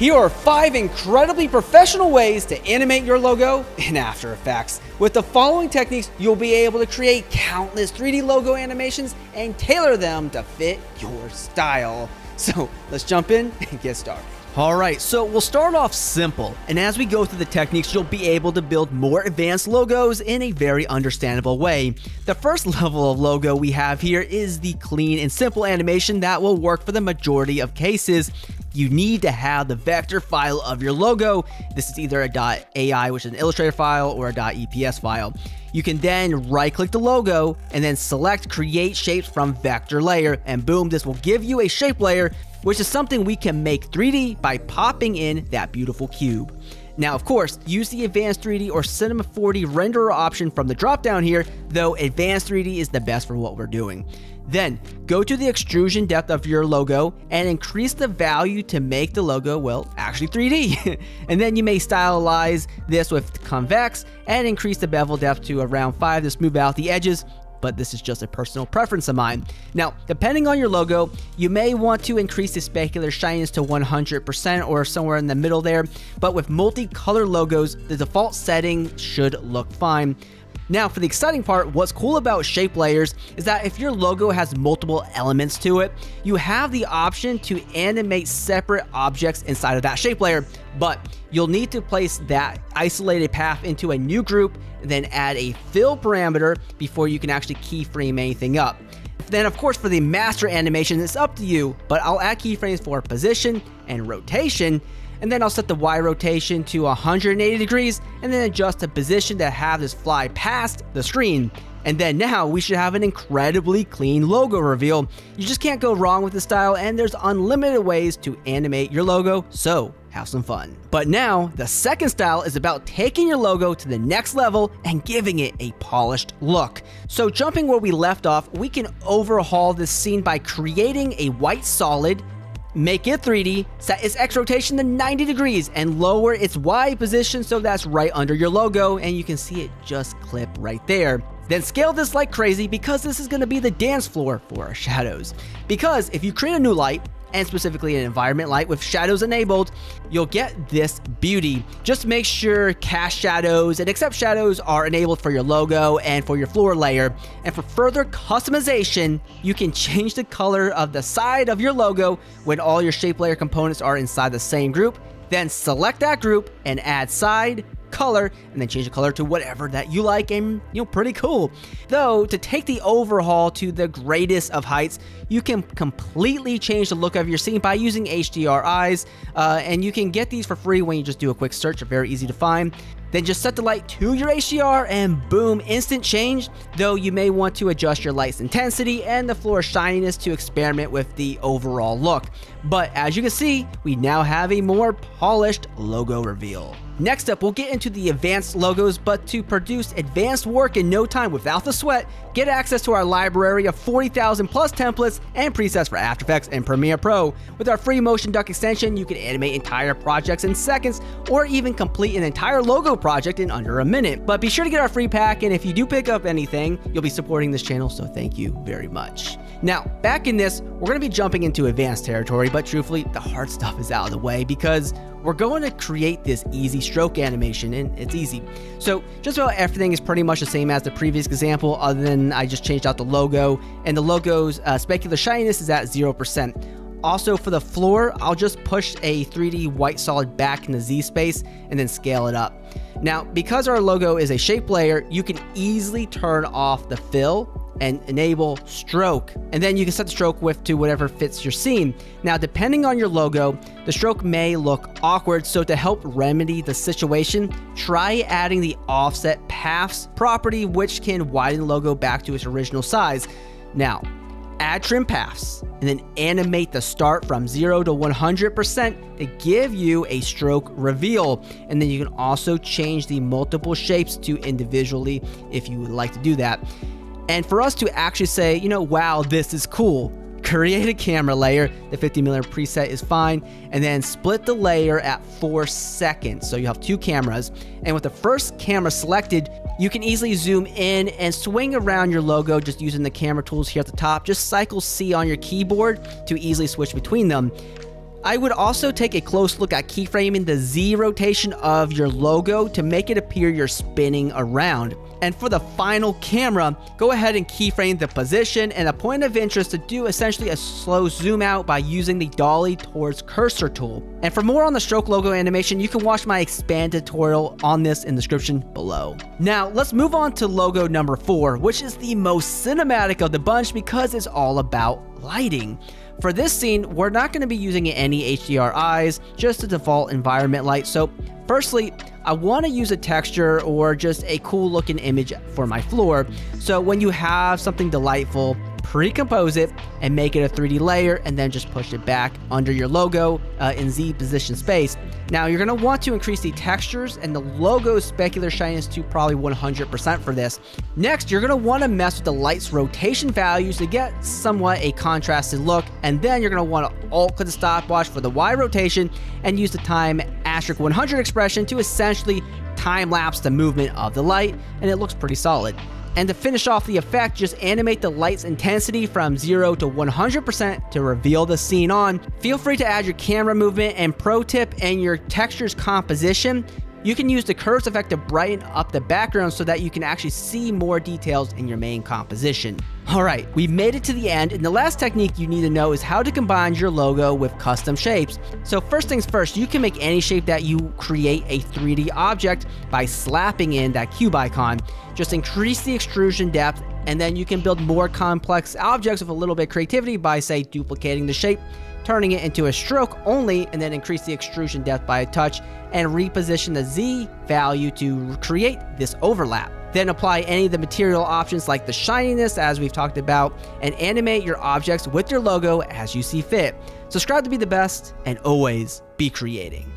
Here are five incredibly professional ways to animate your logo in After Effects. With the following techniques, you'll be able to create countless 3D logo animations and tailor them to fit your style. So let's jump in and get started. Alright, so we'll start off simple, and as we go through the techniques, you'll be able to build more advanced logos in a very understandable way. The first level of logo we have here is the clean and simple animation that will work for the majority of cases. You need to have the vector file of your logo. This is either a .ai, which is an Illustrator file, or a .eps file. You can then right click the logo and then select create shapes from vector layer and boom, this will give you a shape layer which is something we can make 3D by popping in that beautiful cube. Now, of course, use the Advanced 3D or Cinema 4D renderer option from the dropdown here, though Advanced 3D is the best for what we're doing. Then, go to the extrusion depth of your logo and increase the value to make the logo, well, actually 3D. and then you may stylize this with convex and increase the bevel depth to around 5 to smooth out the edges but this is just a personal preference of mine. Now, depending on your logo, you may want to increase the specular shininess to 100% or somewhere in the middle there, but with multicolor logos, the default setting should look fine. Now, for the exciting part, what's cool about shape layers is that if your logo has multiple elements to it, you have the option to animate separate objects inside of that shape layer, but you'll need to place that isolated path into a new group, and then add a fill parameter before you can actually keyframe anything up. Then of course for the master animation, it's up to you, but I'll add keyframes for position and rotation, and then I'll set the Y rotation to 180 degrees and then adjust the position to have this fly past the screen. And then now we should have an incredibly clean logo reveal. You just can't go wrong with the style and there's unlimited ways to animate your logo, so have some fun. But now, the second style is about taking your logo to the next level and giving it a polished look. So jumping where we left off, we can overhaul this scene by creating a white solid Make it 3D, set its X rotation to 90 degrees, and lower its Y position so that's right under your logo, and you can see it just clip right there. Then scale this like crazy because this is going to be the dance floor for our shadows. Because if you create a new light, and specifically an environment light with shadows enabled, you'll get this beauty. Just make sure cast shadows and accept shadows are enabled for your logo and for your floor layer. And for further customization, you can change the color of the side of your logo when all your shape layer components are inside the same group. Then select that group and add side, color and then change the color to whatever that you like and you know pretty cool though to take the overhaul to the greatest of heights you can completely change the look of your scene by using HDRIs uh, and you can get these for free when you just do a quick search they're very easy to find then just set the light to your HDR and boom, instant change, though you may want to adjust your light's intensity and the floor shininess to experiment with the overall look. But as you can see, we now have a more polished logo reveal. Next up, we'll get into the advanced logos, but to produce advanced work in no time without the sweat, get access to our library of 40,000 plus templates and presets for After Effects and Premiere Pro. With our free Motion Duck extension, you can animate entire projects in seconds, or even complete an entire logo project in under a minute. But be sure to get our free pack, and if you do pick up anything, you'll be supporting this channel, so thank you very much. Now, back in this, we're going to be jumping into advanced territory, but truthfully, the hard stuff is out of the way because we're going to create this easy stroke animation and it's easy. So just about everything is pretty much the same as the previous example other than I just changed out the logo and the logo's uh, specular shininess is at 0%. Also for the floor, I'll just push a 3D white solid back in the Z space and then scale it up. Now, because our logo is a shape layer, you can easily turn off the fill and enable stroke. And then you can set the stroke width to whatever fits your scene. Now, depending on your logo, the stroke may look awkward. So to help remedy the situation, try adding the offset paths property, which can widen the logo back to its original size. Now, add trim paths and then animate the start from 0 to 100% to give you a stroke reveal. And then you can also change the multiple shapes to individually if you would like to do that. And for us to actually say, you know, wow, this is cool, create a camera layer. The 50 millimeter preset is fine. And then split the layer at four seconds. So you have two cameras. And with the first camera selected, you can easily zoom in and swing around your logo just using the camera tools here at the top. Just cycle C on your keyboard to easily switch between them. I would also take a close look at keyframing the Z rotation of your logo to make it appear you're spinning around. And for the final camera, go ahead and keyframe the position and a point of interest to do essentially a slow zoom out by using the dolly towards cursor tool. And for more on the stroke logo animation, you can watch my expanded tutorial on this in the description below. Now, let's move on to logo number four, which is the most cinematic of the bunch because it's all about lighting. For this scene, we're not going to be using any HDRIs, just a default environment light. So firstly, I want to use a texture or just a cool looking image for my floor. So when you have something delightful, pre-compose it and make it a 3D layer and then just push it back under your logo uh, in Z position space. Now you're to want to increase the textures and the logo's specular shininess to probably 100% for this. Next, you're want to mess with the light's rotation values to get somewhat a contrasted look and then you're want to alt click the stopwatch for the Y rotation and use the time asterisk 100 expression to essentially time lapse the movement of the light and it looks pretty solid. And to finish off the effect, just animate the light's intensity from 0 to 100% to reveal the scene on. Feel free to add your camera movement and pro tip and your texture's composition. You can use the curves effect to brighten up the background so that you can actually see more details in your main composition. Alright, we've made it to the end, and the last technique you need to know is how to combine your logo with custom shapes. So first things first, you can make any shape that you create a 3D object by slapping in that cube icon. Just increase the extrusion depth, and then you can build more complex objects with a little bit of creativity by, say, duplicating the shape turning it into a stroke only, and then increase the extrusion depth by a touch, and reposition the Z value to create this overlap. Then apply any of the material options like the shininess as we've talked about, and animate your objects with your logo as you see fit. Subscribe to be the best, and always be creating.